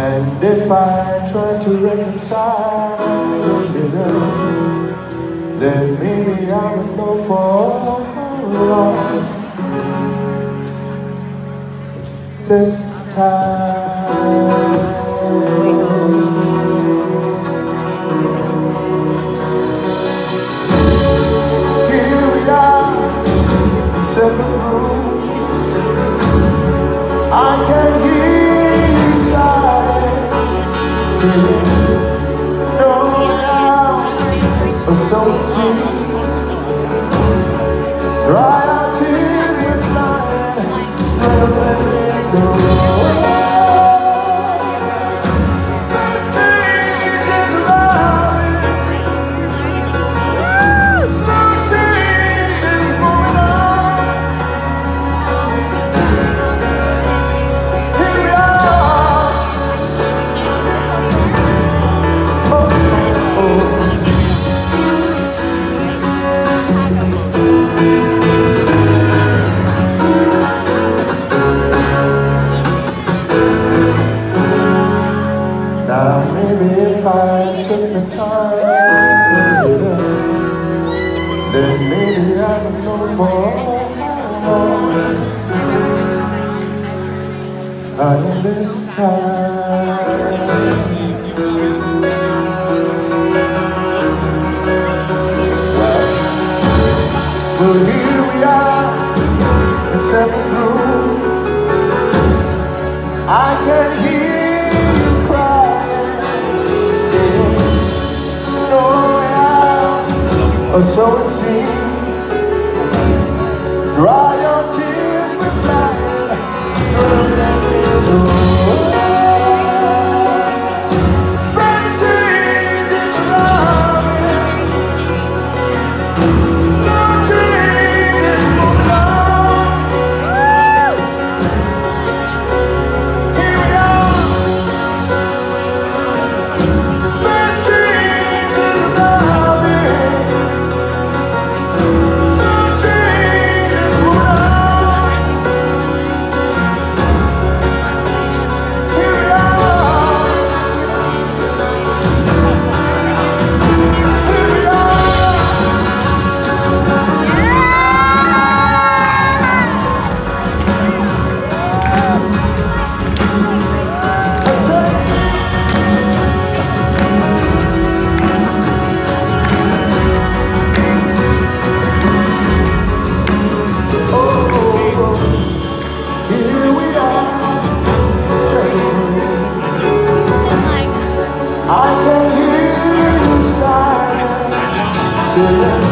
And if I try to reconcile with them, then maybe I would know for long this time. Saying, maybe if I took the time it, then maybe I would know for I am this time. Well, here we are in separate rooms. I can or so it seems. Dry your tears with flying, swerve that saying,